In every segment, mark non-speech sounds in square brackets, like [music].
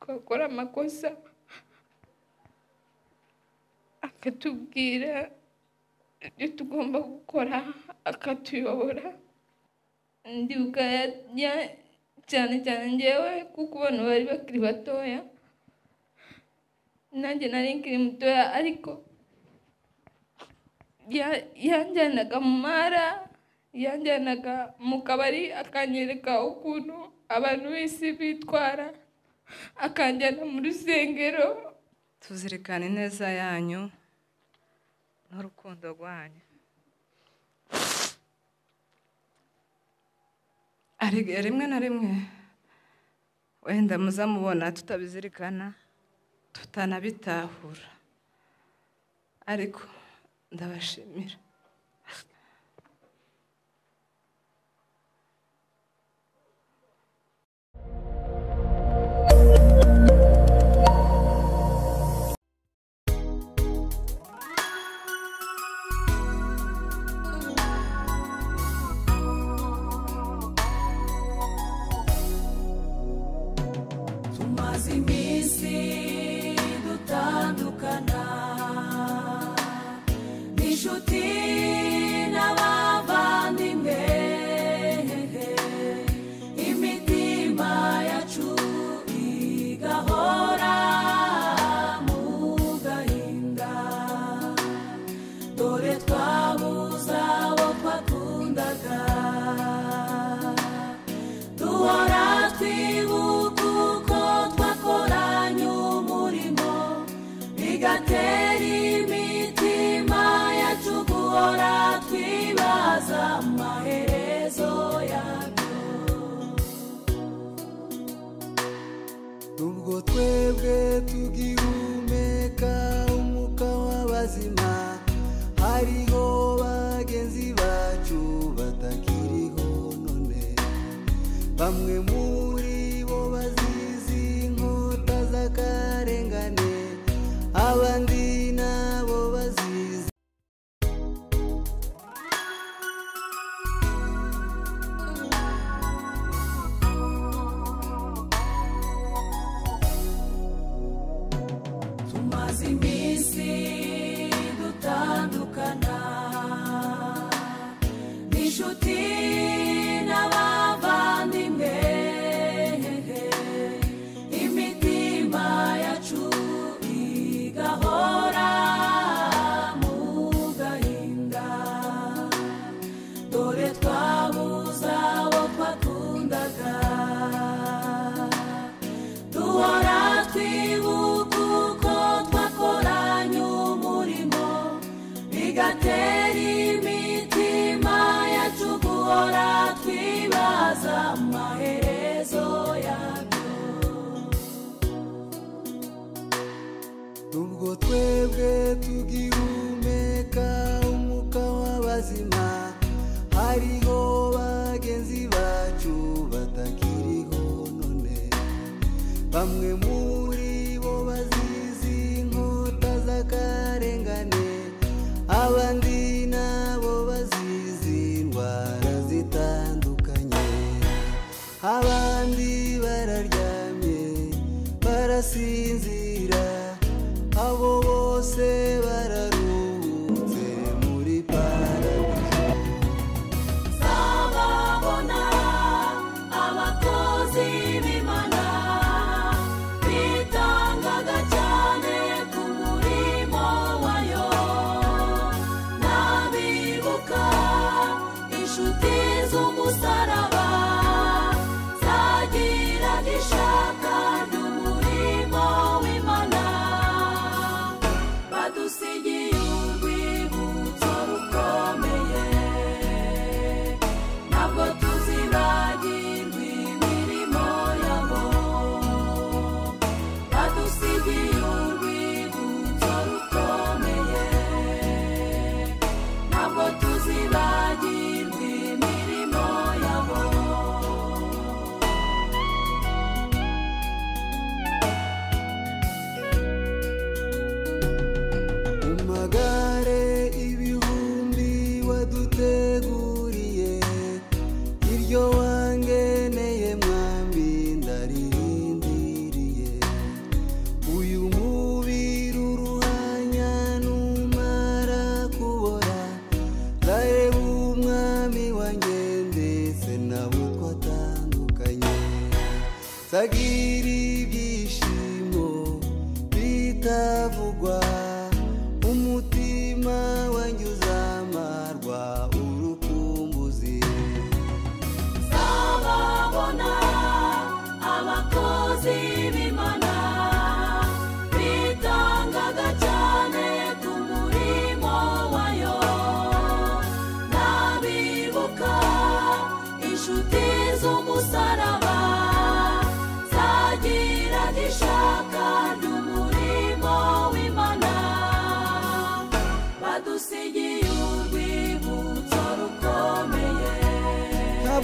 twakora amakosa akatubwira ibyo tugomba gukora akatuyobora. Ndibuka cyane cyane ngewe kuko abantu bari bakiri batoya. Nanjye nari nkiri mutoya ariko yanjyanaga mu mara yanjyanaga mu kabari akanyereka ukuntu abantu bose bitwara akanjyana mu rusengero. Tuzirikana ineza yanyu n'urukundo rwanyu. Rimwe na rimwe wenda muzamubona tutabizirikana tutanabitahura. Ariko ndabashimira.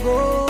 Ntabwo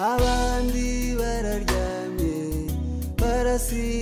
abandi bararyamye barasinzira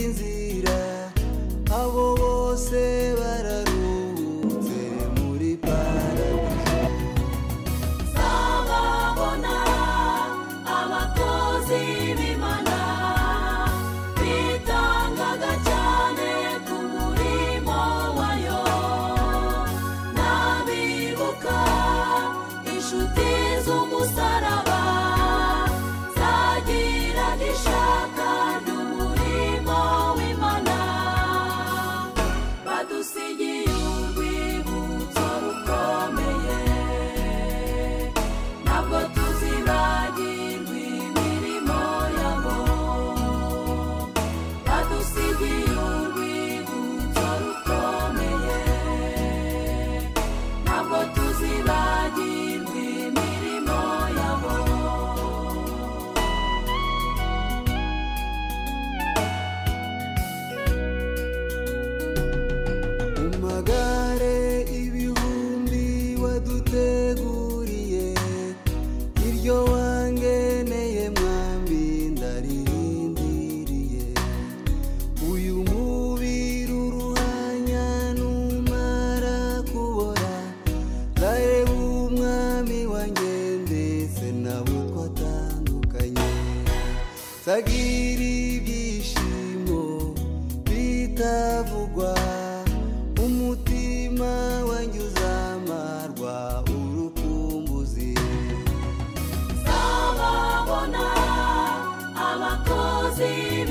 see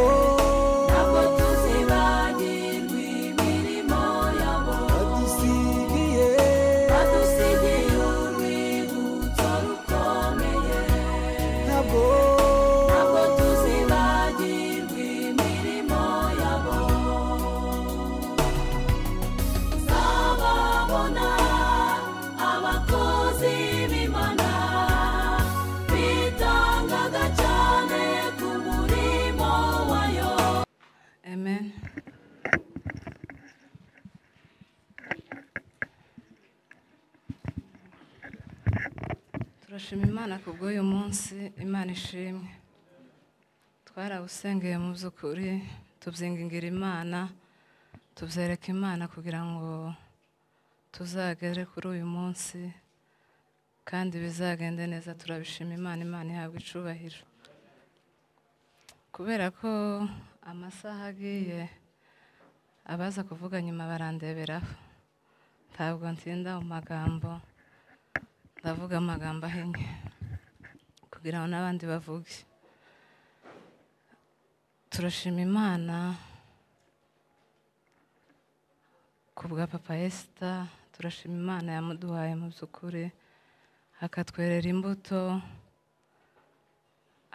Oh. dushima imana ku bw'uyu munsi imana ishimwe. Twarawusengeye mu by'ukuri tubyihingira imana tubyereka imana kugira ngo tuzagere kuri uyu munsi kandi bizagende neza turabishima imana imana ihabwa icubahiro. Kubera ko amasaha agiye abaza kuvuga nyuma barandeberaho. Ntabwo ntinda mu magambo. ndavuga amagambo ahenye kugira ngo n'abandi bavuge. Turashima imana ku bwa papa esita turashima imana yamuduhaye mu by'ukuri akatwerera imbuto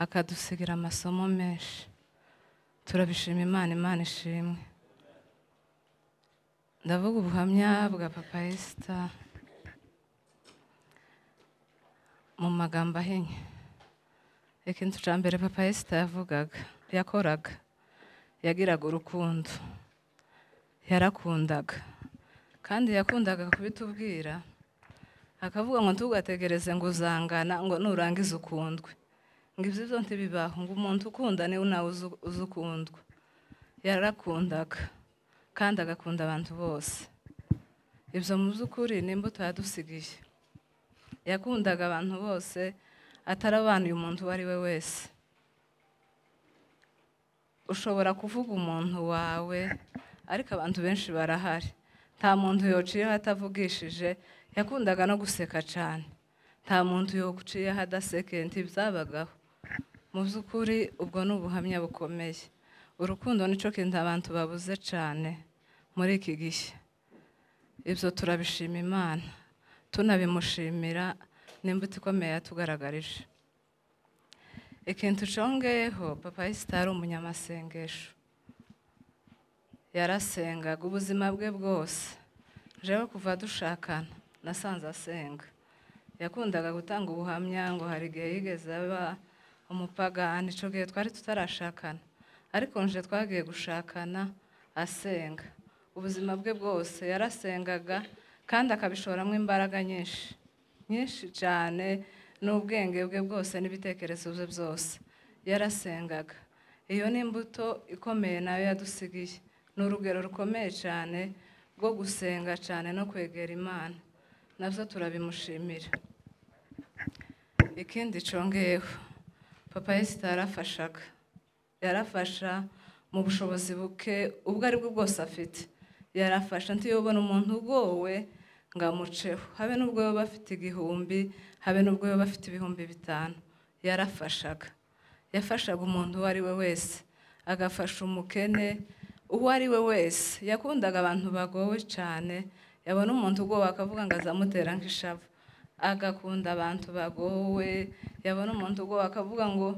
akadusigira amasomo menshi. Turabishima imana imana ishimwe. Ndavuga ubuhamya bwa papa esita mu magambo ahinnye ikintu cya mbere papa yesita yavugaga. Yakoraga. Yagiraga urukundo. Yarakundaga. Kandi yakundaga kubitubwira. Akavuga ngo ntugategereze ngo uzangana ngo nurangize ukundwe. Ngo ibyo byo ntibibaho. Ngo umuntu ukunda ni we nawe uzi ukundwa. Yarakundaga. Kandi agakunda abantu bose. Ibyo mu by'ukuri ni imbuto yadusigiye. Yakundaga abantu bose atarabanuye umuntu uwo ari we wese. Ushobora kuvuga umuntu wawe ariko abantu benshi barahari. Nta muntu yociyeho atavugishije yakundaga no guseka cyane nta muntu yociyeho adasekeye ntibyabagaho mu by'ukuri ubwo ni ubuhamya bukomeye. Urukundo ni cyo kintu abantu babuze cyane muri iki gihe. Ibyo turabishima imana. Tunabimushimira n'imbuto ikomeye yatugaragarije ikintu congeyeho papa yisita ari umunyamasengesho. Yarasengaga ubuzima bwe bwose. Jewe kuva dushakana nasanze asenga. Yakundaga gutanga ubuhamya ngo hari igihe yigeze aba umupagani icyo gihe twari tutarashakana. Ariko nje twagiye gushakana asenga. Ubuzima bwe bwose yarasengaga kandi akabishoramo imbaraga nyinshi. Nyinshi cyane n'ubwenge bwe bwose n'ibitekerezo bye byose. Yarasengaga. Iyo ni imbuto ikomeye na yo yadusigiye. Ni urugero rukomeye cyane rwo gusenga cyane no kwegera imana. Nabyo turabimushimira. Ikindi congeyeho papa yesita yarafashaga yarafasha mu bushobozi buke ubwo ari bwo bwose afite. Yarafasha ntiyobona umuntu ugowe ngo amuceho habe n'ubwo yaba afite igihumbi habe n'ubwo yaba afite ibihumbi bitanu. Yarafashaga. Yafashaga umuntu uwo ari we wese. Agafasha umukene uwo ari we wese. Yakundaga abantu bagowe cyane yabona umuntu ugowe akavuga ngo azamutera nk'ishavu. Agakunda abantu bagowe. Yabona umuntu ugowe akavuga ngo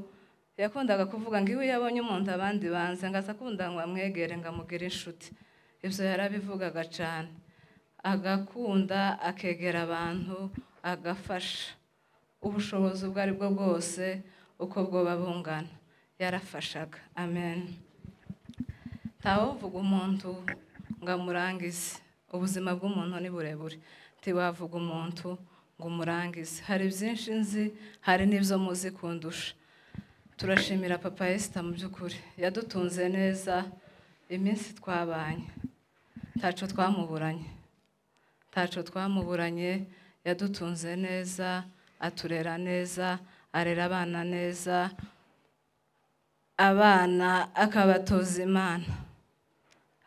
yakundaga kuvuga ngo iyo yabonye umuntu abandi banze ngo aza akunda ngo amwegere ngo amugire inshuti. Ibyo yarabivugaga cyane agakunda akegera abantu agafasha. Ubushobozi ubwo ari bwo bwose uko bwoba bungana yarafashaga. Amen. Ntawavuga umuntu ngo amurangize. Ubuzima bw'umuntu ni burebure. Ntiwavuga umuntu ngo umurangize. Hari byinshi nzi hari n'ibyo muzi kundusha. Turashimira papa yesita mu by'ukuri. Yadutunze neza iminsi twabanye. Ntacyo twamuburanye. Ntacyo twamuburanye yadutunze neza aturera neza arera abana neza abana akabatoza imana.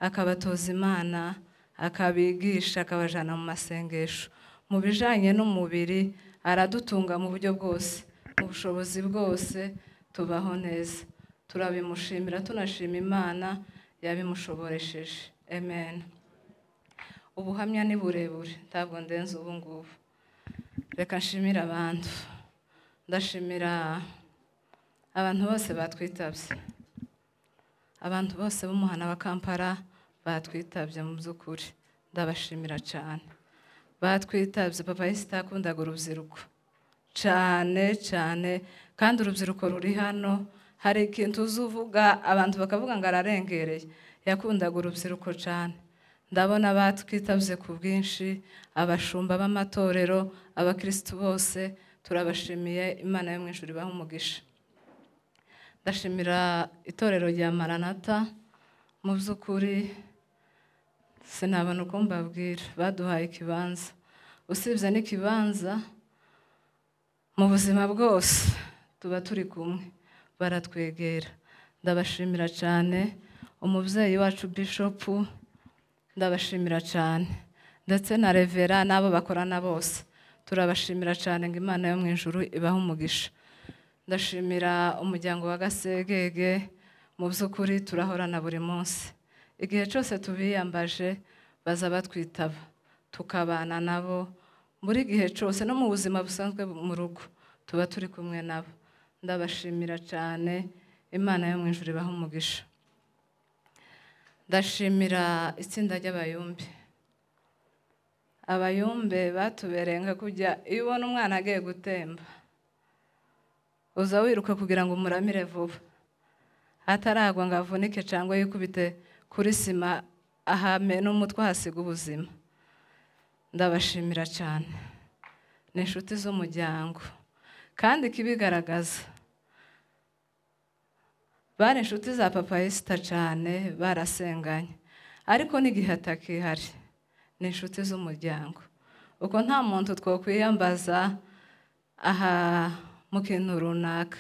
Akabatoza imana akabigisha akabajyana mu masengesho. Mu bijyanye n'umubiri aradutunga mu buryo bwose. Mu bushobozi bwose tubaho neza. Turabimushimira tunashima imana yabimushoboresheje amen. Ubuhamya ni burebure. Ntabwo ndenze ubu ngubu. Reka nshimire abantu. Ndashimira abantu bose batwitabye. Abantu bose b'umuhana wa kampala batwitabye mu by'ukuri. Ndabashimira cyane. Batwitabye papa yisita yakundaga urubyiruko. Cyane cyane. Kandi urubyiruko ruri hano hari ikintu uzi uvuga? Abantu bakavuga ngo ararengereye. Yakundaga urubyiruko cyane. Ndabona batwitabye ku bwinshi abashumba b'amatorero abakirisitu bose turabashimiye imana yo mu ijuru ibaha umugisha. Ndashimira itorero rya maranata mu by'ukuri sinabona uko mbabwira baduhaye ikibanza. Usibye n'ikibanza mu buzima bwose tuba turi kumwe baratwegera. Ndabashimira cyane umubyeyi wacu bishopu ndabashimira cyane. Ndetse na revera n'abo bakorana bose. Turabashimira cyane ngo imana yo mu ijuru ibahe umugisha. Ndashimira umuryango wa gasegege mu by'ukuri turahorana buri munsi. Igihe cyose tubiyambaje baza batwitaba. Tukabana nabo. Buri gihe cyose no mu buzima busanzwe mu rugo tuba turi kumwe nabo. Ndabashimira cyane. Imana yo mu ijuru ibaha umugisha. Ndashimira itsinda ry'abayumbi abayumbe batubereye nka kujya iyo ubona umwana agiye gutemba uza wiruka kugira ngo umuramire vuba. Ataragwa ngo avunike cyangwa yikubite kuri sima ahame n'umutwe hasiga ubuzima. Ndabashimira cyane ni inshuti z'umuryango. Kandi ikibigaragaza bari inshuti za papa yesita cyane barasenganye. Ariko n'igihe atakihari ni inshuti z'umuryango. Uko nta muntu twakwiyambaza aha mu kintu runaka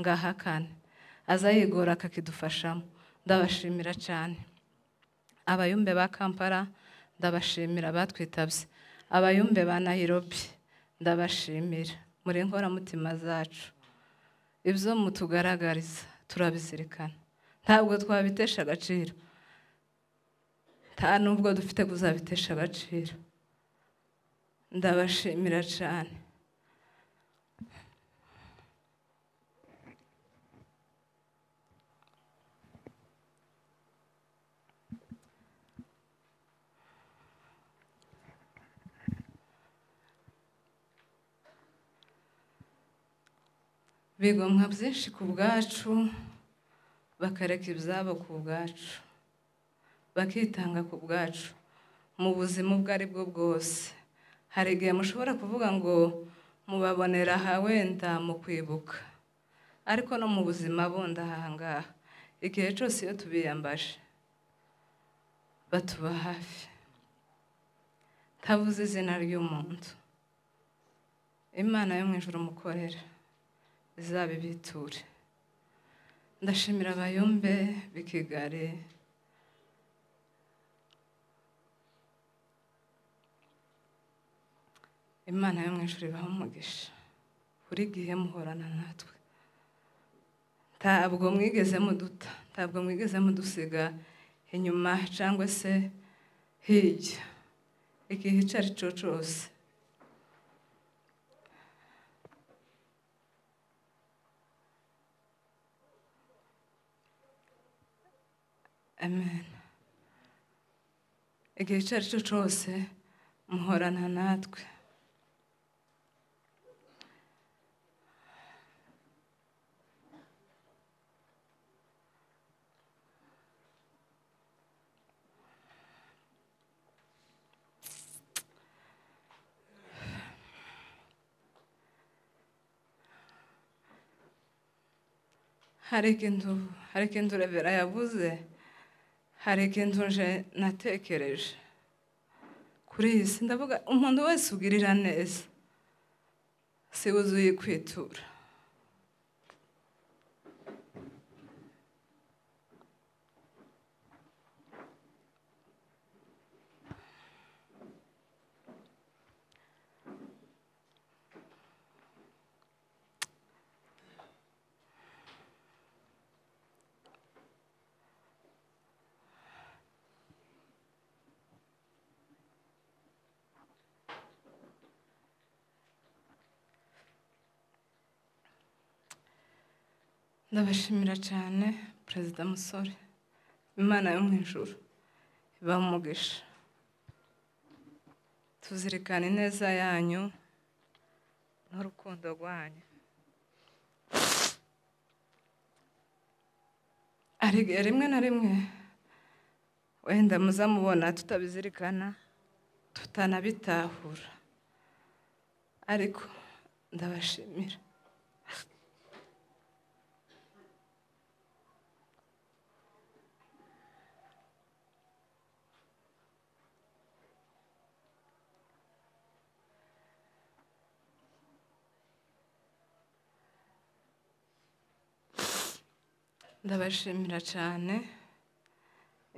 ngo ahakane aza yigora akakidufashamo ndabashimira cyane abayumbe ba kampala ndabashimira batwitabye. Abayumbe ba nayirobi ndabashimira. Muri inkoramutima zacu ibyo mutugaragariza turabizirikana ntabwo twabitesha agaciro. Nta nubwo dufite kuzabitesha agaciro. Ndabashimira cyane bigomwa byinshi ku bwacu bakareka ibyabo ku bwacu bakitanga ku bwacu mu buzima ubwo ari bwo bwose. Hari igihe mushobora kuvuga ngo mubabonera aha wenda mu kwibuka. Ariko no mu buzima bundi aha ngaha. Igihe cyose iyo tubiyambaje batuba hafi. Ntabuze izina ry'umuntu. Imana yo mu ijoro mukorera. Izabibiture ndashimira abayumbe b'i kigali imana yo mu ijoro ibaha umugisha. Buri gihe muhorana natwe. Ntabwo mwigeze muduta ntabwo mwigeze mudusiga inyuma cyangwa se hirya. Igihe icyo ari cyo cyose. Amen. Igihe icyo ari cyo cyose muhorana natwe. Hari ikintu revera yavuze? Hari ikintu nje natekereje kuri iyi si ndavuga umuntu wese ugirira neza si wuzuye kwitura ndabashimira cyane perezida musore. Imana yo mu ijuru ibaha umugisha tuzirikana ineza yanyu n'urukundo rwanyu. Rimwe na rimwe wenda muzamubona tutabizirikana tutanabitahura. Ariko ndabashimira. Ndabashimira cyane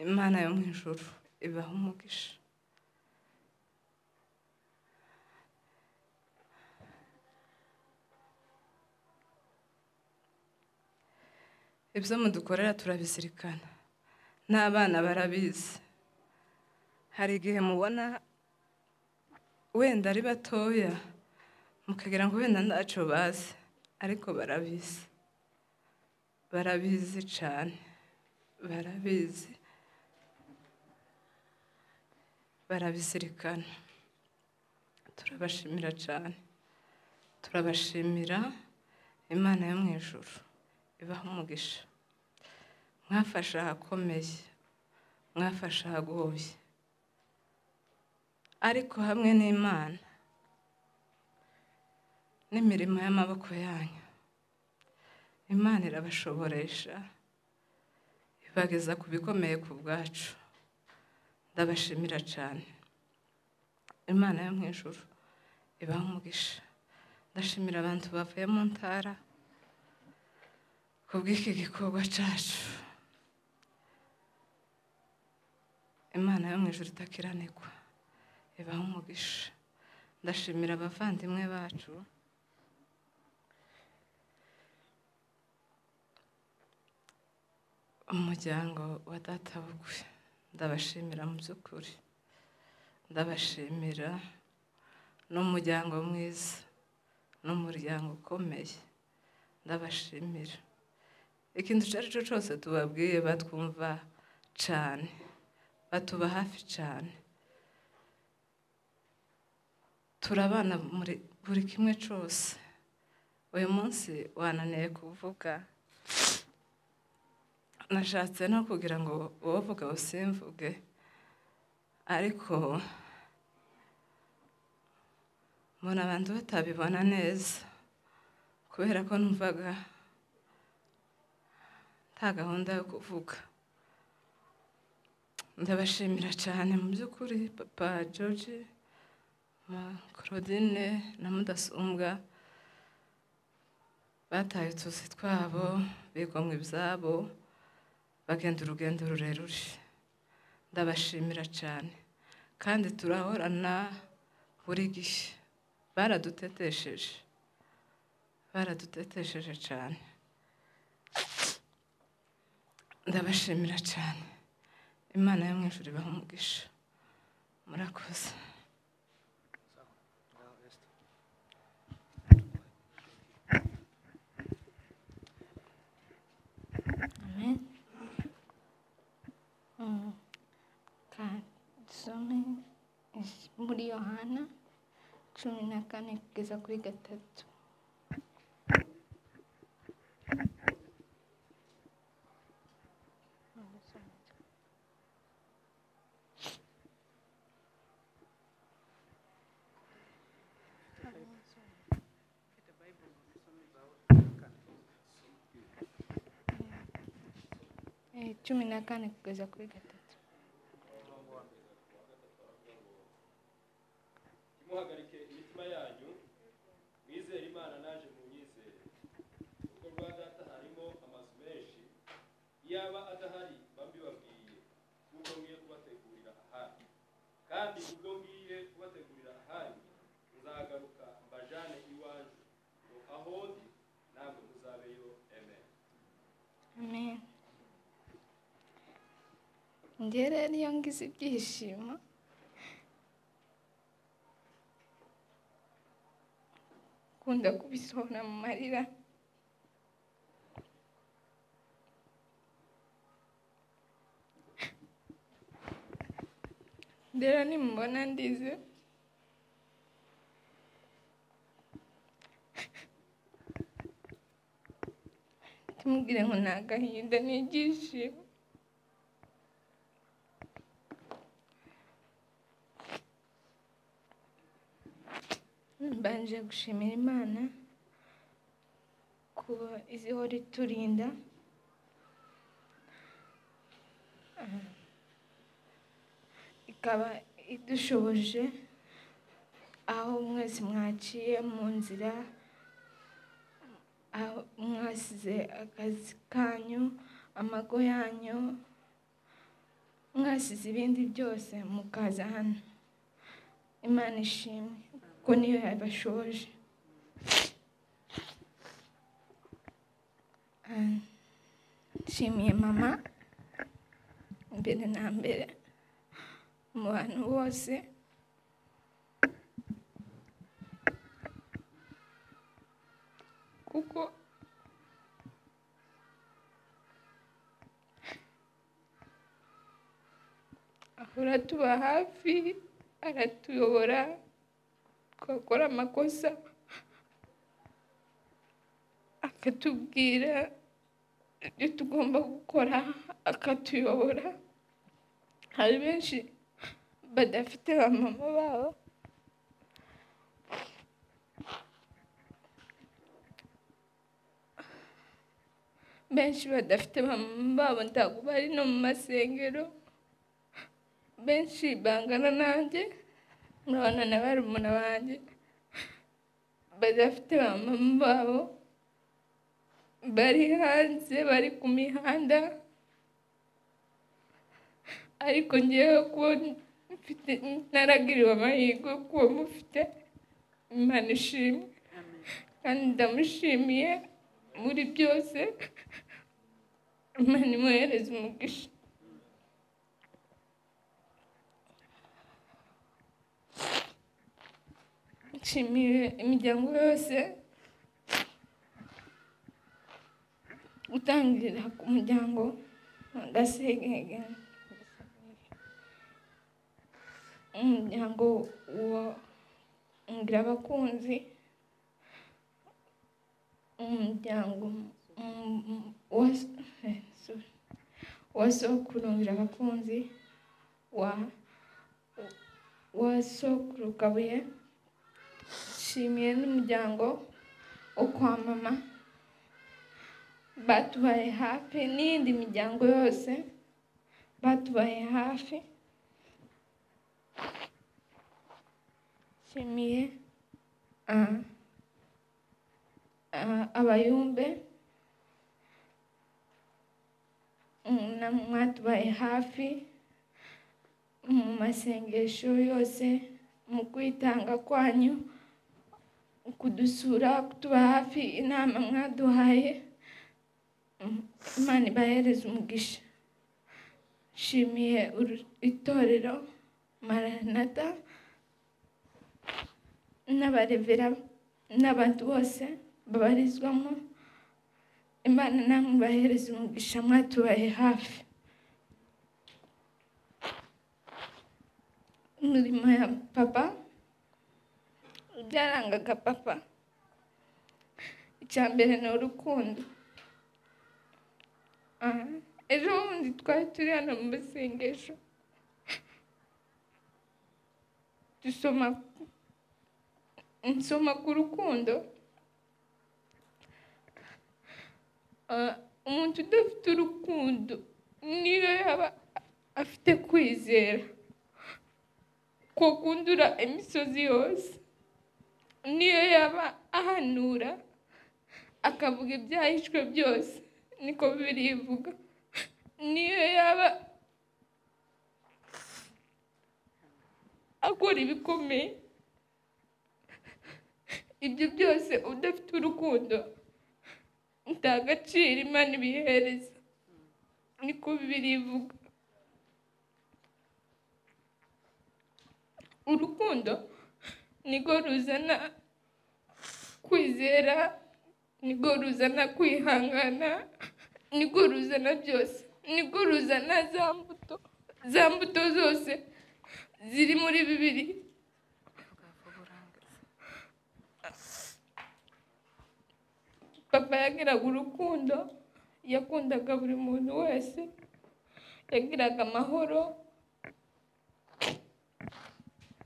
imana yo mu ijuru ibaha umugisha. Ibyo mudukorera turabizirikana. N'abana barabizi. Hari igihe mubona wenda ari batoya mukagira ngo wenda ntacyo bazi ariko barabizi. Barabizi cyane barabizi barabizirikana turabashimira cyane turabashimira imana yo mu ijuru ibaha umugisha. Mwafashe ahakomeye mwafashe ahagoye. Ariko hamwe n'imana n'imirimo y'amaboko yanyu imana irabashoboresha. Ibageza ku bikomeye ku bwacu. Ndabashimira cyane. Imana yo mu ijuru ibaha umugisha ndashimira abantu bavuye mu ntara ku bw'iki gikorwa cyacu. Imana yo mu itakiranirwa ibaha umugisha ndashimira abavandimwe bacu. Umuryango wa data bukwe ndabashimira mu by'ukuri. Ndabashimira n'umuryango mwiza n'umuryango ukomeye. Ndabashimira. Ikintu icyo ari cyo cyose tubabwiye batwumva cyane. Batuba hafi cyane. Turabana muri buri kimwe cyose. Uyu munsi wananiye kuvuga nashatse no kugira ngo uwavuga usimvuge. Ariko mbona abantu batabibona neza. Kubera ko numvaga nta gahunda yo kuvuga. Ndabashimira cyane mu by'ukuri papa george claudine na mudasumbwa. Bataye utuzi twabo bigomwa ibyabo. Bagenda urugendo rurerure ndabashimira cyane. Kandi turahorana buri gihe. Baradutetesheje. Baradutetesheje cyane. Ndabashimira cyane. Imana yo mu ijuru ibaha umugisha. Murakoze. Mliohana cumi na kane kugeza kuri gatatu Eh, cumi na kane kugeza kuri gatatu ntimuhagarike imitima yanyu mwizere imana naje munyizere ubwo rwa data harimo amazu menshi iyaba adahari bambibabwiye kuko ngiye kubategurira ahandi. Kandi ubwo ngiye kubategurira ahandi nzagaruka mbajane iwanyu. Ngo aho ndi namwe muzabeyo. Amen. Amen njye rero iyo ngize ibyishimo. Nkunda kubisohora mu marira. Rero nimubona ndize. Ntimubwire ngo ni agahinda ni ibyishimo mbanje gushimira imana kuba izihora iturinda Ah, ikaba idushoboje aho mwese mwaciye mu nzira mwasize akazi kanyu amago yanyu mwasize ibindi byose mukaza hano. Imana ishimwe. Kuko niyo yabashoje nshimiye mama mbere na mbere mu bantu bose kuko ahora tuba hafi aratuyobora twakora amakosa akatubwira ibyo tugomba gukora akatuyobora. Hari benshi badafite ba mama babo. Benshi badafite ba mama babo ntabwo bari no mu masengero. Benshi bangana nanjye. Murabona na barumuna banjye badafite ba mama babo bari hanze bari ku mihanda. Ariko ngewe kuba mfite naragiriwe amahirwe kuba mufite imana ishimwe. Kandi ndamushimiye muri byose. Imana imuhereza umugisha. Nshimiye imiryango yose gutangirira ku muryango wa gasegege umuryango wa ngirabakunzi umuryango mm, wa eh, sokuru ngirabakunzi wa wa sokuru kabuye nshimiye n'umuryango wo kwa mama batubaye hafi n'iyindi miryango yose batubaye hafi. Nshimiye abayumbe mwatubaye hafi mu masengesho yose mu kwitanga kwanyu. Kudusura kutuba hafi inama mwaduhaye imana ibahereze umugisha nshimiye itorero maranata n'abarevera n'abantu bose babarizwamo imana namwe ibahereze umugisha mwatubaye hafi imirimo ya papa. Ibyarangaga papa. Icya mbere ni urukundo. Ejo bundi twari turi hano mu masengesho dusoma nsoma ku rukundo. Ah, umuntu udafite urukundo niyo yaba afite kwizera. Ko kundura imisozi yose. Niyo yaba ahanura akavuga ibyahishwe byose. Niko bibiri ivuga. Niyo yaba akora ibikomeye. Ibyo byose udafite urukundo nta gaciro imana ibihereza. Niko bibiri ivuga. Urukundo niko ruzana kwizera niko ruzana kwihangana niko ruzana byose niko ruzana za mbuto za mbuto zose ziri muri bibiri. Papa yagiraga urukundo yakundaga buri muntu wese yagiraga amahoro.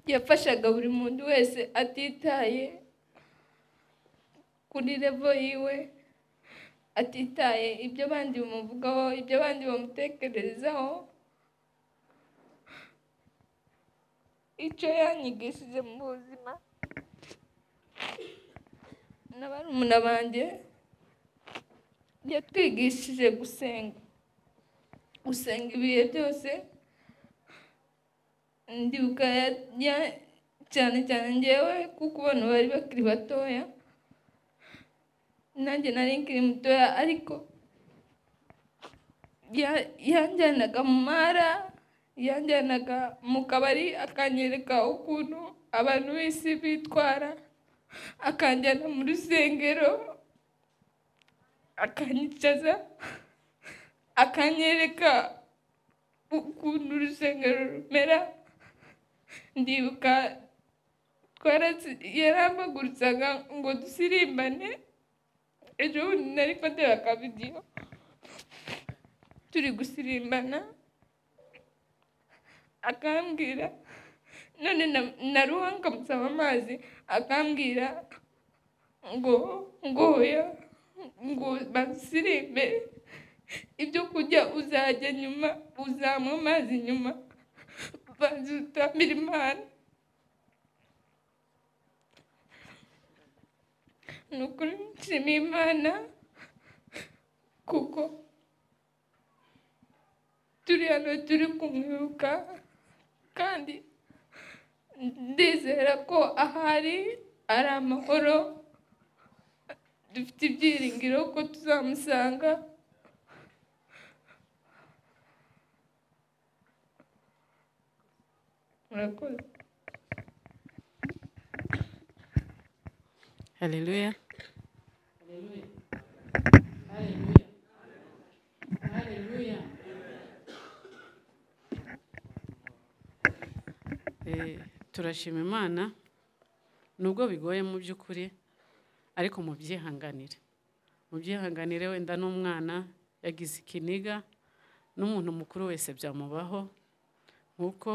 Yafashaga buri muntu wese atitaye kuri revo yiwe atitaye ibyo abandi bamuvugaho ibyo abandi bamutekerezaho. Icyo yanyigishije mu buzima. Na barumuna banjye yatwigishije gusenga gusenga ibihe byose ndibuka ya- ya- cyane cyane ngewe kuko abantu bari bakiri batoya. Nanjye nari nkiri mutoya ariko ya- yanjyanaga mu mara yanjyanaga mu kabari akanyereka ukuntu abantu b'isi bitwara akanjyana mu rusengero akanyicaza akanyereka ukuntu urusengero rumera. Ndibuka yarampagurutsaga ngo dusirimbane. Ejo bundi nari ndeba akavidiyo. Turi gusirimbana. Akambwira none na- naruha nkamusaba amazi. Akambwira ngo ngo ngo basirimbe ibyo kurya uzajya nyuma uzanywa amazi nyuma. Banza utambira imana ni ukuri nshimiye imana kuko turi hano turi kandi ndizera ko ahari ari amahoro. Dufite ibyiringiro ko tuzamusanga. Murakoze Haleluya. Eh, turashima imana. Nubwo bigoye mu by'ukuri ariko mubyihanganire mubyihanganire wenda n'umwana yagize ikiniga n'umuntu mukuru wese byamubaho. Nk'uko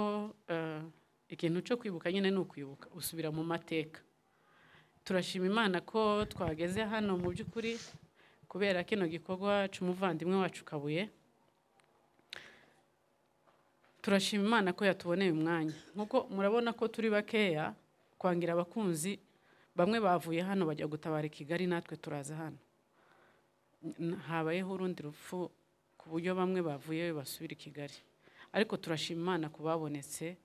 eh, ikintu cyo kwibuka nyine ni ukwibuka usubira mu mateka. Turashima imana ko twageze hano mu by'ukuri kubera kino gikorwa cy'umuvandimwe wacu kabuye. Turashima imana ko yatuboneye umwanya. Nk'uko murabona ko turi bakeya kwangira abakunzi bamwe bavuye hano bajya gutabara i kigali natwe turaza hano. Habayeho urundi rupfu ku buryo bamwe bavuye basubira i kigali. Ariko turashima imana ku babonetse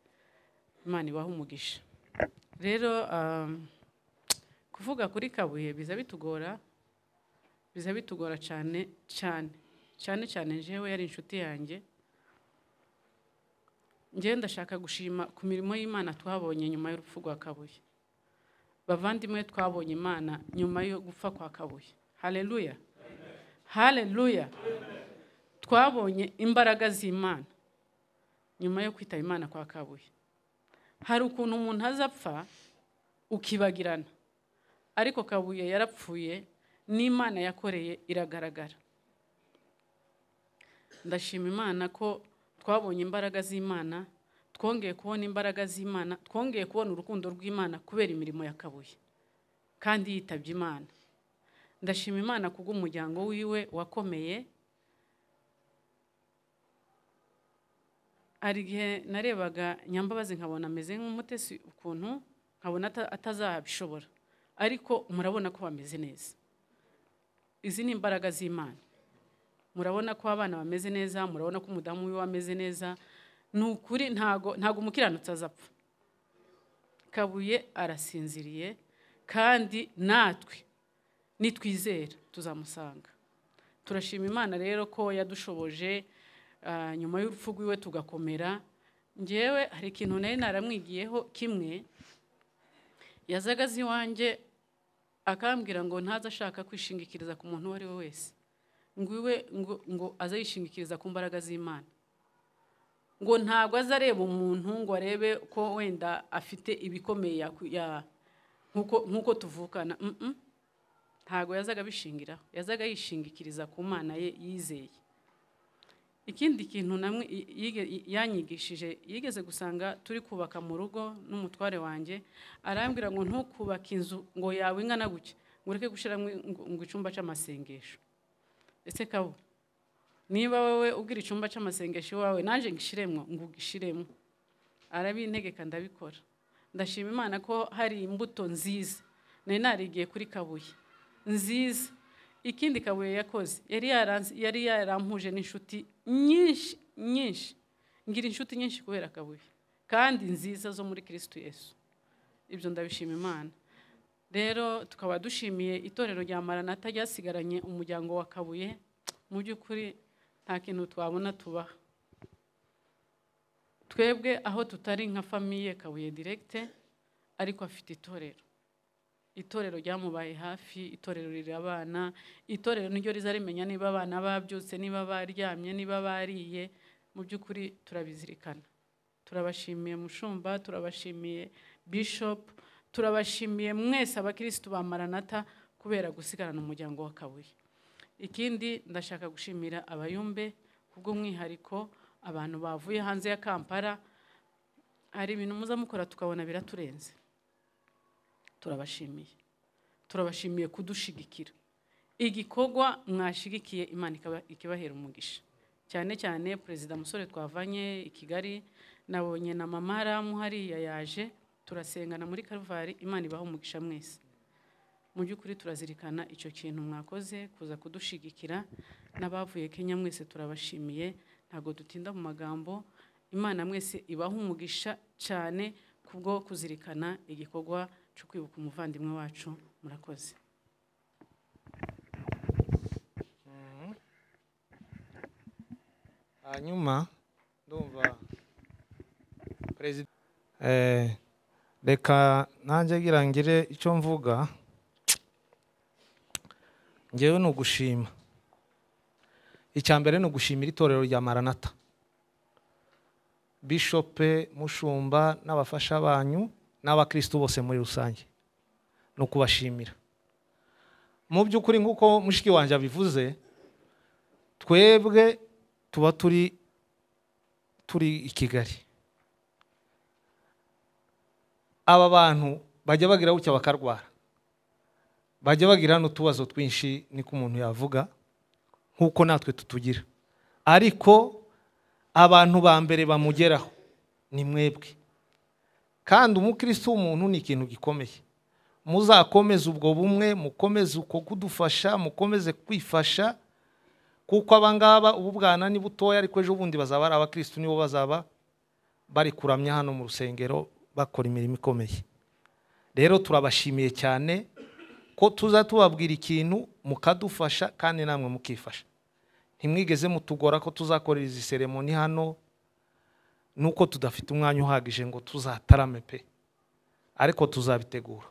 imana ibaha umugisha. Rero um, kuvuga kuri kabuye biza bitugora biza bitugora cyane cyane. Cyane cyane njyewe yari inshuti yanjye. Njyewe ndashaka gushima ku mirimo y'imana twabonye nyuma y'urupfu rwa kabuye. Bavandimwe twabonye imana nyuma yo gupfa kwa kabuye. Haleluya haleluya twabonye imbaraga z'imana. Nyuma yo kwitaba imana kwa kabuye. Hari ukuntu umuntu aza apfa ukibagirana. Ariko kabuye yarapfuye n'imana yakoreye iragaragara. Ndashima imana ko twabonye imbaraga z'imana twongeye kubona imbaraga z'imana twongeye kubona urukundo rw'imana kubera imirimo ya kabuye. Kandi yitabye imana. Ndashima imana kubw'umuryango wiwe wakomeye hari igihe narebaga nyambabazi nkabona ameze nk'umutesi ukuntu nkabona ata- atazabishobora. Ariko murabona ko bameze neza. Izi ni imbaraga z'imana. Murabona ko abana bameze neza murabona ko umudamu wiwe ameze neza. Ni ukuri ntago umukiranutsi azapfa. Kabuye arasinziriye kandi natwe nitwizera tuzamusanga. Turashima imana rero ko yadushoboje nyuma y'urupfu rwiwe tugakomera. Ngewe hari ikintu nari naramwigiyeho kimwe. Yazaga azi iwanjye akambwira ngo ntaze ashaka kwishingikiriza ku muntu uwo ari we wese. Ngo iwe ngo, aze yishingikiriza ku mbaraga z'imana. Ngo ntabwo aze areba umuntu ngo arebe ko wenda afite ibikomeye nk'uko tuvukana. Ntabwo yazaga abishingiraho. Yazaga yishingikiriza ku mana ye yizeye. Ikindi kintu namwe yanyigishije yigeze gusanga turi kubaka mu rugo n'umutware wanjye arambwira ngo ntukubake inzu ngo yawe ingana gutya ngo ureke gushyiramo ngo- icyumba cy'amasengesho. Ese kabo niba wowe ubwira icyumba cy'amasengesho iwawe nanjye ngishiremo ngo ugishiremo. Arabintegeka ndabikora. Ndashima imana ko hari imbuto nziza. Nari narigiye kuri kabuye. Nziza. Ikindi kabuye yakoze yari yarampuje n'inshuti nyinshi nyinshi. Ngira inshuti nyinshi kubera kabuye. Kandi nziza zo muri kirisitu yesu. Ibyo ndabishima imana. Rero tukaba dushimiye itorero rya maranata ryasigaranye umuryango wa kabuye. Mu by'ukuri nta kintu twabona tubaha. Twebwe aho tutari nka famiye kabuye direkite ariko afite itorero. Itorero ryamubaye hafi itorero rirabana itorero niryo riza rimenya niba abana babyutse niba baryamye niba bariye mu by'ukuri turabizirikana. Turabashimiye mushumba turabashimiye bishop turabashimiye mwese abakirisitu ba maranata kubera gusigarana umuryango wa kabuye. Ikindi ndashaka gushimira abayumbe kubw'umwihariko abantu bavuye hanze ya kampala hari ibintu muza mukora tukabona biraturenze. Turabashimiye. Turabashimiye kudushigikira. Igikorwa mwashigikiye imana ikibahera umugisha. Cyane cyane perezida musore twavanye i kigali nabonye na mama haramu hariya yaje turasengana muri karuvari imana ibaha umugisha mwese. Mu by'ukuri turazirikana icyo kintu mwakoze kuza kudushigikira n'abavuye kenya mwese turabashimiye ntabwo dutinda mu magambo. Imana mwese ibaha umugisha cyane kubwo kuzirikana igikorwa cyo kwibuka umuvandimwe wacu murakoze. Hanyuma ndumva perezida eh, reka nanjye ngira ngire icyo mvuga. Ngewe ni ugushima icya mbere ni ugushimira itorero rya maranata bishope mushumba n'abafasha banyu. N'abakristu bose muri rusange. Ni ukubashimira. Mu by'ukuri nk'uko mushiki wanjye abivuze twebwe tuba turi turi i kigali. Aba bantu bajya bagira gutya bakarwara. Bajya bagira n'utubazo twinshi niko umuntu yavuga nk'uko natwe tutugira. Ariko abantu ba mbere bamugeraho ni mwebwe. Kandi umukristo w'umuntu ni ikintu gikomeye. Muzakomeze ubwo bumwe mukomeze uko kudufasha mukomeze kwifasha kuko abangaba ubu bwana ni butoya ariko ejo bundi bazaba ari abakristo nibo bazaba bari kuramya hano mu rusengero bakora imirimo ikomeye. Rero turabashimiye cyane ko tuza tubabwira ikintu mukadufasha kandi namwe mukifasha. Ntimwigeze mutugora ko tuzakorera izi seremoni hano nuko tudafite umwanya uhagije ngo tuzatarame pe. Ariko tuzabitegura.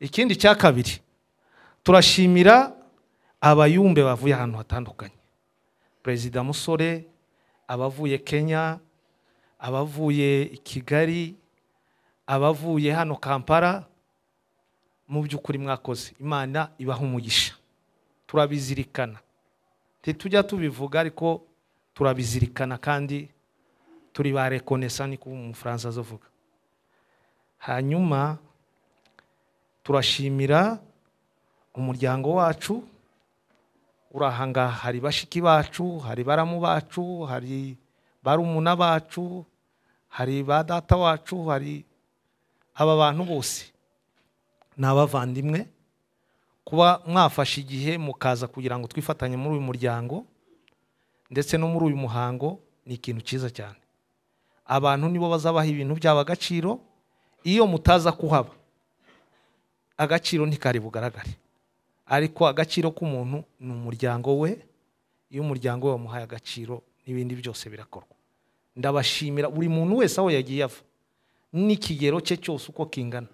Ikindi cya kabiri turashimira abayumbe bavuye ahantu hatandukanye. Perezida musore abavuye kenya abavuye i kigali abavuye hano kampala mu by'ukuri mwakoze. Imana ibaha umugisha. Turabizirikana. Ntitujya tubivuga ariko turabizirikana kandi turi ba rekonesa niko umufaransa azovuga. Hanyuma turashimira umuryango wacu uri ahangaha hari bashiki bacu hari baramu bacu hari barumuna bacu hari ba data wacu hari aba bantu bose. Ni abavandimwe. Kuba mwafashe igihe mukaza kugira ngo twifatanye muri uyu muryango ndetse no muri uyu muhango ni ikintu cyiza cyane. Abantu nibo bazabaha ibintu byabo agaciro iyo mutaza kuhaba agaciro ntikari bugaragare. Ariko agaciro k'umuntu ni umuryango we iyo umuryango we wamuhaye agaciro n'ibindi byose birakorwa. Ndabashimira buri muntu wese aho yagiye ava n'ikigero cye cyose uko kingana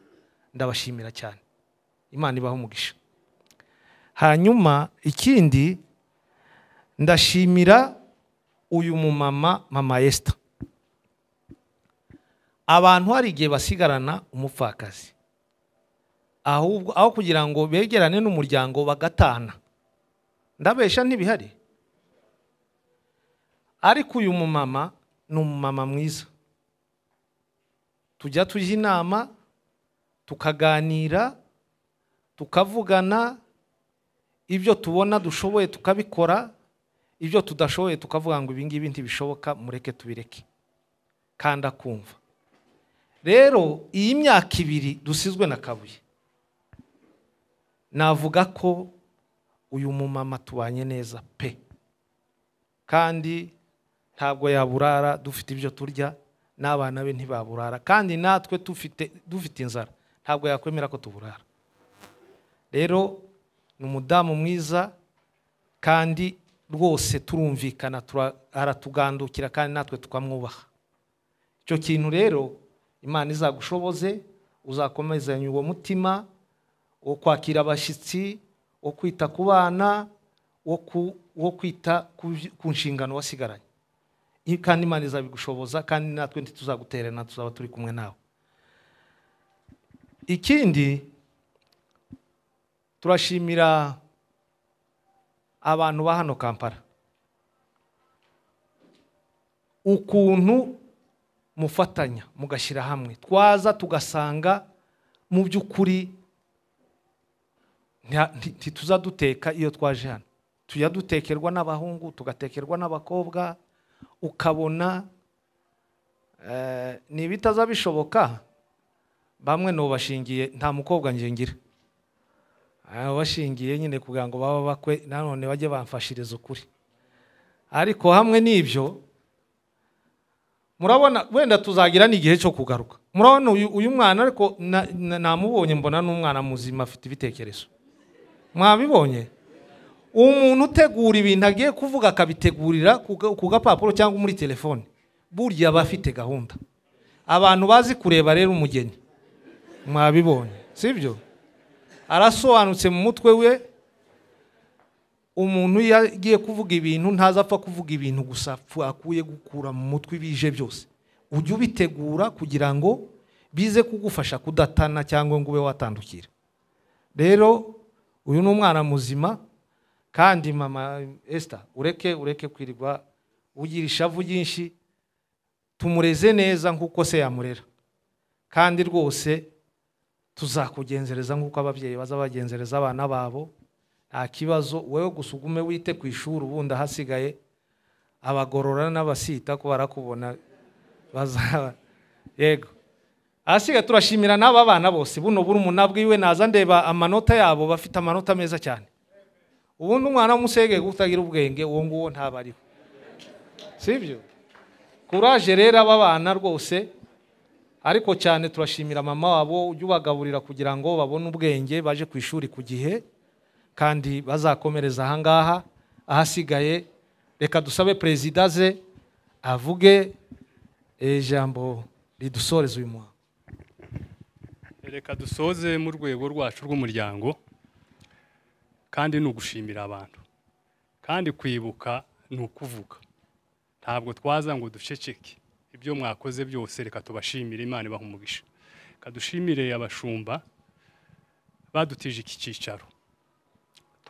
ndabashimira cyane. Imana ibaha umugisha. Hanyuma ikindi ndashimira uyu mumama mama esita abantu hari igihe basigarana umupfakazi. Ahubwo aho kugira ngo begerane n'umuryango bagatana. Ndabesha ntibihari. Ariko uyu mumama ni umumama mwiza. Tujya tujya inama tukaganira tukavugana. Ibyo tubona dushoboye tukabikora ibyo tudashoboye tukavuga ngo ibingibi ntibishoboka mureke tubireke. Kandi akumva. Rero iyi myaka ibiri dusizwe na kabuye. Navuga ko uyu mumama tubanye neza pe. Kandi ntabwo yaburara dufite ibyo turya n'abana be ntibaburara. Kandi natwe dufite dufite inzara ntabwo yakwemera ko tuburara. Rero ni umudamu mwiza kandi rwose turumvikana aratugandukira kandi natwe tukamwubaha. Icyo kintu rero imana izagushoboze uzakomezanya uwo mutima wo kwakira abashyitsi wo kwita ku bana wo kwita ku nshingano wasigaranye. Kandi imana izabigushoboza kandi natwe ntituzagutererana tuzaba turi kumwe nawe. Ikindi turashimira abantu ba hano kampala. Ukuntu mufatanya mugashyira hamwe. Twaza tugasanga mu by'ukuri nta- nti- ntituza duteka iyo twaje hano. Tujya dutekerwa n'abahungu tugatekerwa n'abakobwa ukabona eh, ni ibitaza bishoboka bamwe bashingiye nta mukobwa nge ngira. Ah, bashingiye nyine kugira ngo baba bakwe nanone bajye bamfashiriza ukuri. Ariko hamwe n'ibyo murabona wenda tuzagira n'igihe cyo kugaruka. Murabona uyu, mwana ariko na- na- namubonye mbona n'umwana muzima afite ibitekerezo. Mwabibonye? Umuntu utegura ibintu agiye kuvuga akabitegurira ku gapapuro cyangwa muri telefone. Burya aba afite gahunda. Abantu bazi kureba rero umugeni. Mwabibonye sibyo? Arasobanutse mu mutwe we umuntu iyo agiye kuvuga ibintu ntaza apfa kuvuga ibintu gusa akuye gukura mu mutwe ibije byose. Ujye ubitegura kugira ngo bize kugufasha kudatana cyangwa ngo ube watandukira. Rero uyu ni umwana muzima kandi mama Esther ureke ureke kwirirwa ugira ishavu ryinshi tumureze neza nk'uko se yamurera. Kandi rwose tuzakugenzereza nk'uko ababyeyi baza bagenzereza abana babo nta kibazo. Wowe gusa ugume wite ku ishuri ubundi ahasigaye abagorora n'abasita ko barakubona bazaba. Yego. Ahasigaye turashimira n'aba bana bose. Buno buri umuntu bwiwe naza ndeba amanota yabo. Bafite amanota meza cyane. Ubundi umwana w'umusege utagira ubwenge uwo nguwo ntaba ariho. Sibyo? Kuraje rero aba bana rwose. Ariko cyane turashimira mama wabo ujya ubagaburira kugira ngo babone ubwenge baje ku ishuri ku gihe. Kandi bazakomereza ahangaha ahasigaye. Reka dusabe perezida ze avuge ijambo ridusoreza uyu muhango. Reka dusoze mu rwego rwacu rw'umuryango kandi ni ugushimira abantu. Kandi kwibuka ni ukuvuga. Ntabwo twaza ngo duceceke. Ibyo mwakoze byose reka tubashimire. Imana ibaha umugisha. Reka dushimire abashumba badutije iki cyicaro.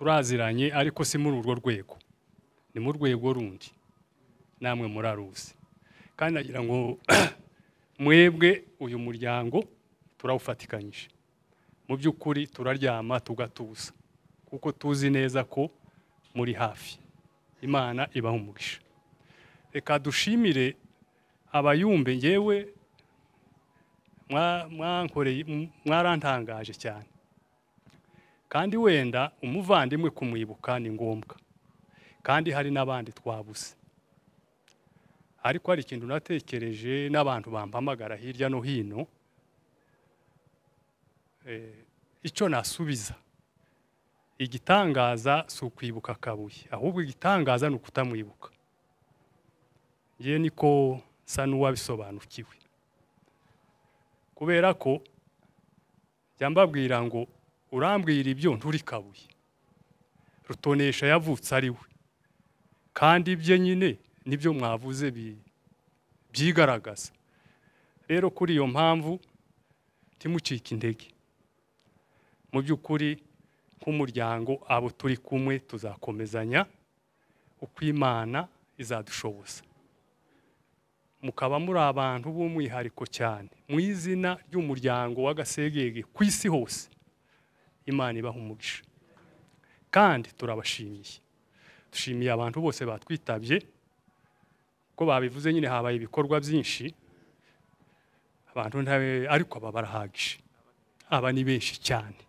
Turaziranye ariko si muri urwo rwego. Ni mu rwego rundi. Namwe muraruzi kandi nagira ngo [clears throat] mwebwe uyu muryango turawufatikanyije. Mu by'ukuri turaryama tugatuza. Kuko tuzi neza ko muri hafi. Imana ibaha umugisha. Reka dushimire abayumbe ngewe mwarantangaje cyane. Kandi wenda umuvandimwe kumwibuka ni ngombwa. Kandi hari n'abandi twabuze. Ariko hari ikintu natekereje n'abantu bampamagara hirya no hino eh, icyo nasubiza. Igitangaza si ukwibuka akabuye ahubwo igitangaza ni ukutamwibuka. Ngewe niko nsa n'uwabisobanukiwe. Kubera ko jya mbabwira ngo urambwira ibyo nturi kabuye rutonesha yavutse ari we. Kandi ibye nyine ni byo mwavuze byigaragaza. Rero kuri iyo mpamvu timucike intege. Mu by'ukuri nk'umuryango abo turi kumwe tuzakomezanya uko imana izadushoboza. Mukaba muri abantu b'umwihariko cyane. Mu izina ry'umuryango w'agasegege ku isi hose. Imana ibaha umugisha. Kandi turabashimiye. Dushimiye abantu bose batwitabye ko babivuze nyine habaye ibikorwa byinshi abantu ariko aba barahagije. Aba ni benshi cyane.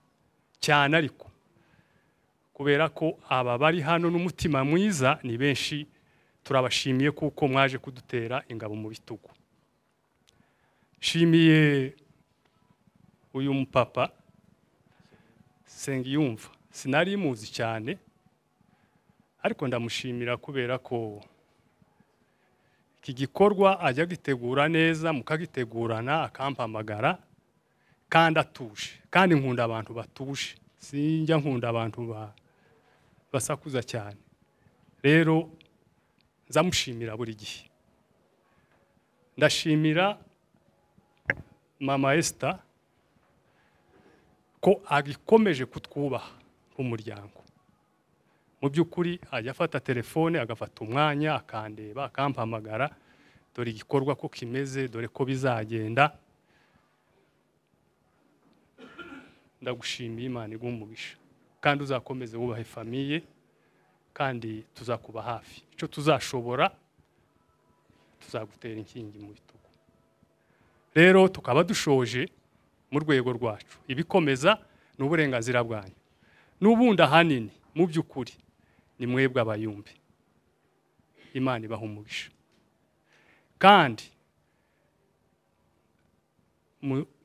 Cyane ariko kubera ko aba bari hano n'umutima mwiza ni benshi turabashimiye kuko mwaje kudutera ingabo mu bitugu. Nshimiye uyu mupapa Sengiyumva sinari muzi cyane ariko ndamushimira kubera ko iki gikorwa ajya agitegura neza mukagitegurana akampamagara kandi atuje. Kandi nkunda abantu batuje. Sinjya nkunda abantu ba- basakuza cyane. Rero nzamushimira buri gihe. Ndashimira mama Esther ko agikomeje kutwubaha nk'umuryango mu by'ukuri ajya afata telefone agafata umwanya akandeba akampamagara dore igikorwa ko kimeze dore ko bizagenda. Ndagushimiye imana iguha umugisha kandi uzakomeze wubahe famiye kandi tuzakuba hafi. Icyo tuzashobora tuzagutera inkingi mu bitugu. Rero tukaba dushoje mu rwego rwacu. Ibikomeza ni uburenganzira bwanyu. N'ubundi ahanini mu by'ukuri ni mwebwe abayumbi imana ibaha umugisha. Kandi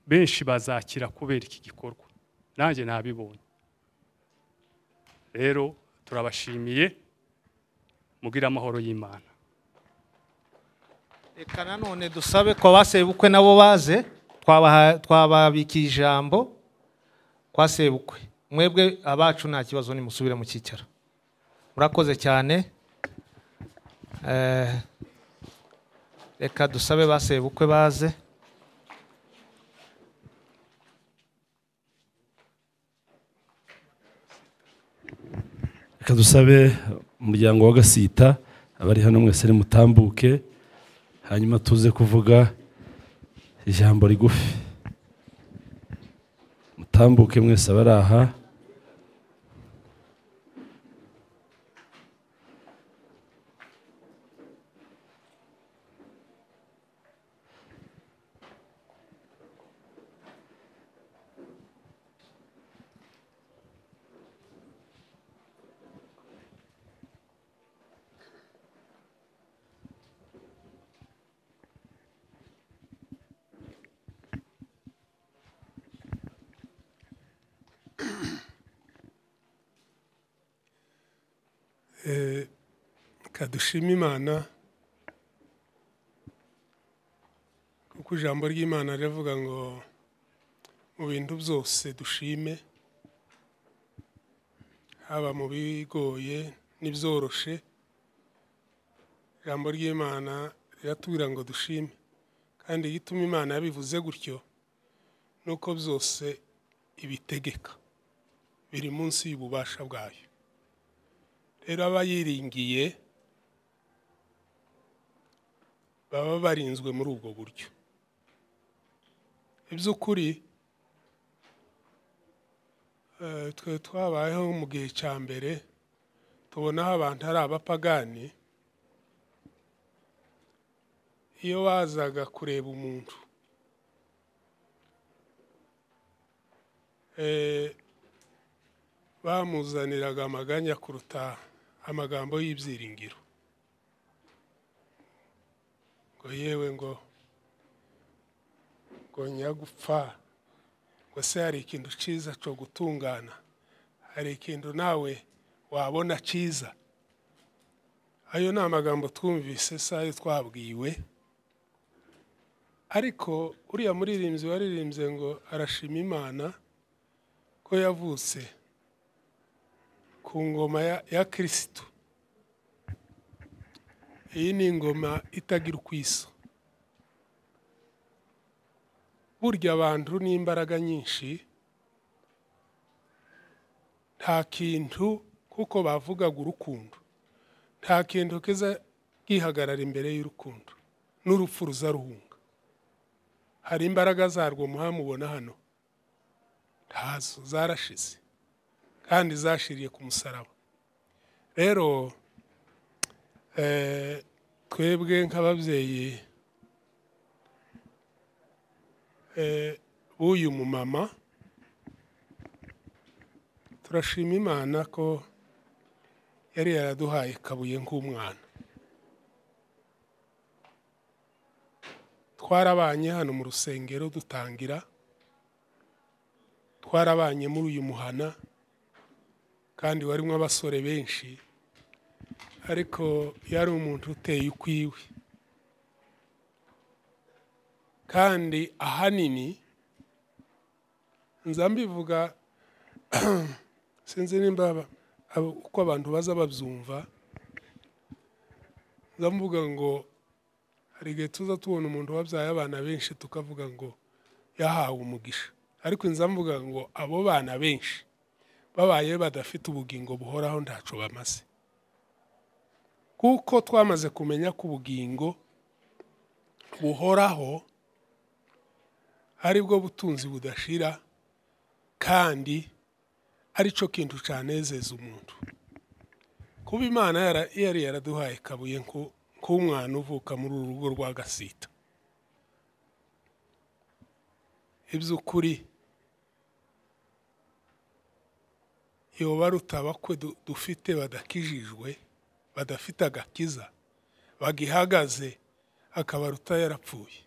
benshi bazakira kubera iki gikorwa. Nanjye nabibonye. Rero turabashimiye mugire amahoro y'imana. Reka nanone dusabe ko abasebukwe nabo baze. Twababikiye ijambo kwa sebukwe. Mwebwe abacu nta kibazo nimusubire mu cyicaro. Murakoze cyane. Eh, reka dusabe ba sebukwe baze. Reka dusabe umuryango wa gasita abari hano mwese nimutambuke hanyuma tuze kuvuga ijambo rigufi. Mutambuke mwese abari aha. Reka dushime imana kuko ijambo ry'imana riravuga ngo mu bintu byose dushime haba mu bigoye n'ibyoroshe. Ijambo ry'imana riratubwira ngo dushime. Kandi igituma imana yabivuze gutyo ni uko byose ibitegeka biri munsi y'ububasha bwayo. Rero abayiringiye baba barinzwe muri ubwo buryo. Iby'ukuri eh, twe twabayeho mu gihe cya mbere tubonaho abantu ari abapagani iyo wazaga kureba umuntu. Eh, bamuzaniraga amaganya kuruta amagambo y'ibyiringiro. Ngo yewe ngo ngo nyagupfa ngo se hari ikintu cyiza cyo gutungana hari ikintu nawe wabona cyiza ayo ni amagambo twumvise si ayo twabwiwe. Ariko uriya muririmbyi waririmbye ngo arashima imana ko yavutse. Ku ngoma ya, kirisitu iyi ni ingoma itagira uko isa burya abantu n'imbaraga nyinshi nta kintu kuko bavugaga urukundo. Nta kintu kiza gihagarara imbere y'urukundo. N'urupfu ruza ruhunga. Hari imbaraga zarwo muhamubona hano? Ntazo zarashize. Kandi zashiriye ku musaraba. Rero eh, twebwe nk'ababyeyi eh, b'uyu mumama turashima imana ko yari yaraduhaye kabuye nk'umwana. Twarabanye hano mu rusengero dutangira twarabanye muri uyu muhana kandi warimo abasore benshi ariko yari umuntu uteye ukwiwe. Kandi ahanini nza mbivuga [clears throat] sinzi nimba uko abantu baza babyumva. Nza mvuga ngo hari igihe tuza tubona umuntu wabyaye abana benshi tukavuga ngo yahawe umugisha. Ariko nza mvuga ngo abo bana benshi babaye badafite ubugingo buhoraho ntaco bamaze. Kuko twamaze kumenya ko ubugingo buhoraho ari bwo butunzi budashira kandi ari cyo kintu cyanezeza umuntu. Kuba imana yari yaraduhaye kabuye nku- nk'umwana uvuka muri uru rugo rwa gasita. Iby'ukuri yoba rutabakwe du- dufite badakijijwe badafite agakiza bagihagaze akaba ruta yarapfuye.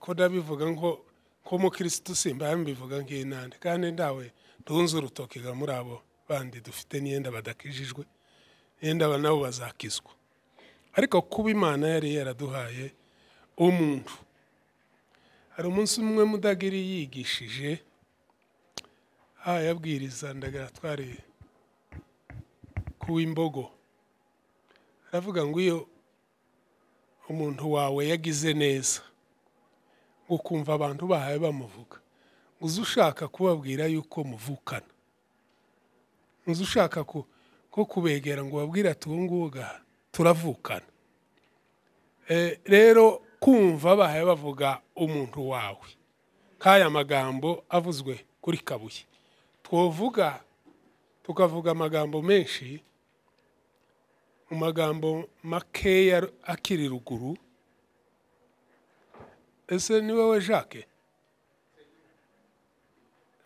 Ko ndabivuga nko ko mukirisitu simba mbivuga nk'inande kandi ndawe ntunze urutoki ga muri abo bandi dufite n'iyenda badakijijwe yenda aba nabo bazakizwa. Ariko kuba imana yari yaraduhaye umuntu. Hari umunsi umwe mudagiri yigishije yabwiriza ndagara twari kuw'imbogo aravuga ngo iyo umuntu wawe yagize neza ukumva abantu bahaye bamuvuga. Uzi ushaka kubabwira yuko muvukana. Uzi ushaka ko kubegera ngo ubabwire ati ubu ngubu ga turavukana. Eh, rero kumva bahaye bavuga umuntu wawe. K'aya magambo avuzwe kuri kabuye. Twovuga tukavuga amagambo menshi mu magambo makeya akiri ruguru ese ni wowe jacques?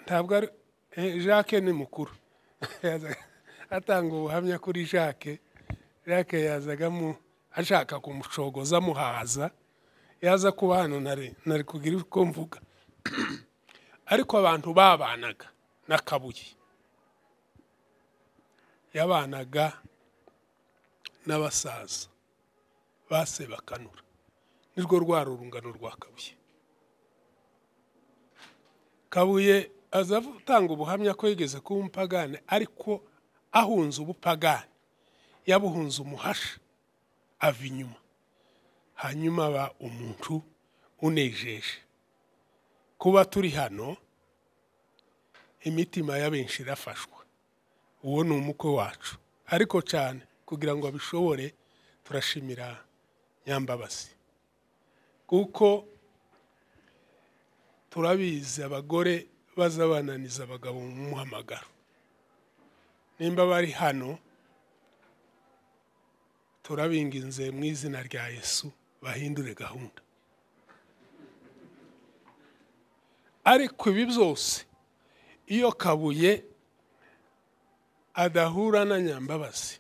Ntabwo ari eh, jacques ni mukuru. [laughs] Atanga ubuhamya kuri jacques. Jacques yazaga mu ashaka kumucogoza amuhaza. Yaza kuba hano nari kugira uko mvuga. [clears throat] Ariko abantu babanaga. N'akabuye. Yabanaga n'abasaza base bakanura. Nirwo rwari urungano rwa kabuye. Kabuye aza gutanga ubuhamya ko yigeze kuba umupagani ariko ahunze ubupagani. Yabuhunze umuhasha ava inyuma. Hanyuma aba umuntu unejeje. Kuba turi hano imitima ya benshi irafashwa. Uwo ni umukwe wacu. Ariko cyane kugira ngo abishobore turashimira nyambabazi kuko turabizi abagore baza bananiza abagabo mu muhamagaro. Nimba bari hano turabinginze mu izina rya yesu bahindure gahunda. Ariko ibi byose iyo kabuye adahura na nyambabazi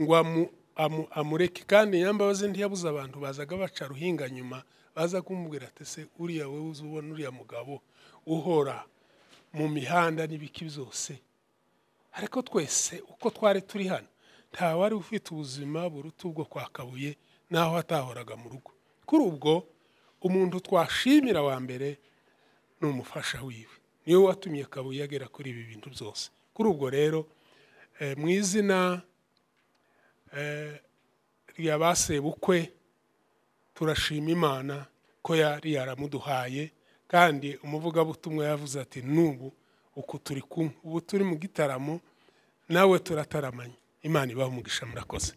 ngo amu- amu- amureke. Kandi nyambabazi ntiyabuze abantu bazaga baca ruhinga nyuma baza kumubwira ati se uriya wowe uzi ubona uriya mugabo uhora mu mihanda n'ibiki byose? Ariko twese uko twari turi hano nta wari ufite ubuzima buruta ubwo kwa kabuye n'aho atahoraga mu rugo. Kuri ubwo umuntu twashimira wa mbere ni umufasha wiwe. Ni we watumye kabuye agera kuri ibi bintu byose. Kuri ubwo rero eh, mu izina eh, rya ba sebukwe turashima imana ko yari yaramuduhaye kandi umuvugabutumwa yavuze ati n'ubu uku turi kumwe. Ubu turi mu gitaramo nawe turataramanye. Imana ibaha umugisha murakoze.